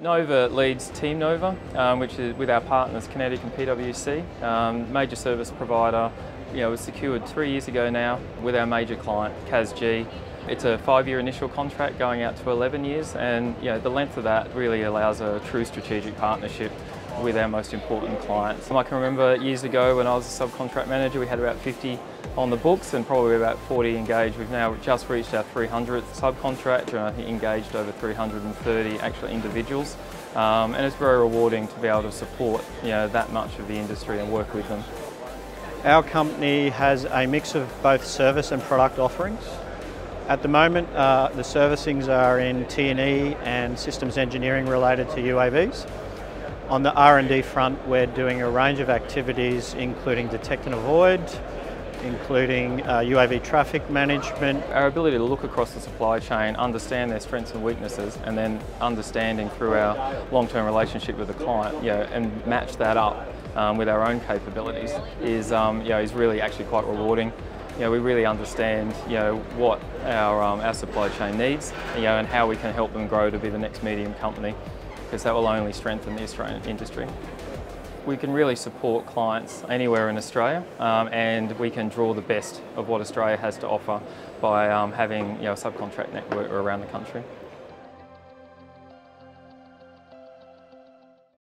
Nova leads Team Nova, um, which is with our partners Kinetic and PwC, um, major service provider. You know, was secured three years ago now with our major client, CASG. It's a five-year initial contract going out to 11 years, and you know, the length of that really allows a true strategic partnership with our most important clients. I can remember years ago when I was a subcontract manager, we had about 50 on the books and probably about 40 engaged. We've now just reached our 300th subcontractor and I think engaged over 330 actual individuals. Um, and it's very rewarding to be able to support you know, that much of the industry and work with them. Our company has a mix of both service and product offerings. At the moment, uh, the servicings are in T&E and systems engineering related to UAVs. On the R&D front, we're doing a range of activities including detect and avoid, including uh, UAV traffic management. Our ability to look across the supply chain, understand their strengths and weaknesses, and then understanding through our long-term relationship with the client, know, and match that up um, with our own capabilities is, um, is really actually quite rewarding. You know, we really understand, you know, what our, um, our supply chain needs, you know, and how we can help them grow to be the next medium company, because that will only strengthen the Australian industry. We can really support clients anywhere in Australia um, and we can draw the best of what Australia has to offer by um, having you know, a subcontract network around the country.